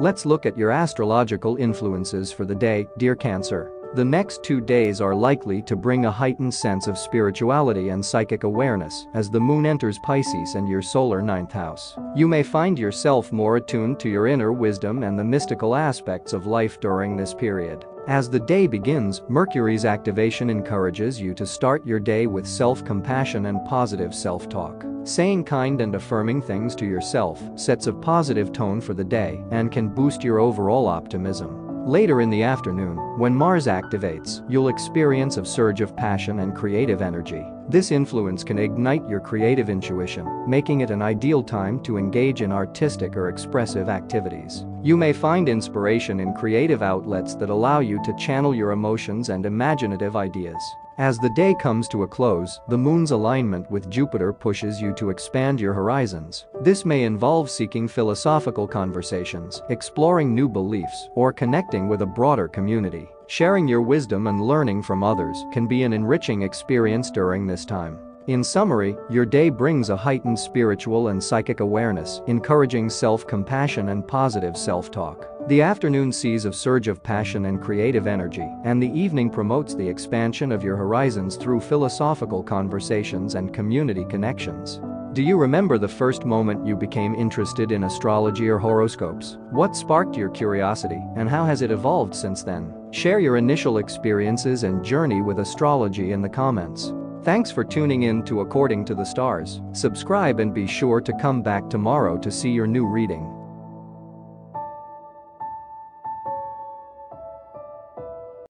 Let's look at your astrological influences for the day, dear Cancer. The next two days are likely to bring a heightened sense of spirituality and psychic awareness as the moon enters Pisces and your solar ninth house. You may find yourself more attuned to your inner wisdom and the mystical aspects of life during this period. As the day begins, Mercury's activation encourages you to start your day with self-compassion and positive self-talk. Saying kind and affirming things to yourself sets a positive tone for the day and can boost your overall optimism. Later in the afternoon, when Mars activates, you'll experience a surge of passion and creative energy. This influence can ignite your creative intuition, making it an ideal time to engage in artistic or expressive activities. You may find inspiration in creative outlets that allow you to channel your emotions and imaginative ideas. As the day comes to a close, the moon's alignment with Jupiter pushes you to expand your horizons. This may involve seeking philosophical conversations, exploring new beliefs, or connecting with a broader community. Sharing your wisdom and learning from others can be an enriching experience during this time. In summary, your day brings a heightened spiritual and psychic awareness, encouraging self-compassion and positive self-talk. The afternoon sees a surge of passion and creative energy, and the evening promotes the expansion of your horizons through philosophical conversations and community connections. Do you remember the first moment you became interested in astrology or horoscopes? What sparked your curiosity, and how has it evolved since then? Share your initial experiences and journey with astrology in the comments. Thanks for tuning in to According to the Stars. Subscribe and be sure to come back tomorrow to see your new reading.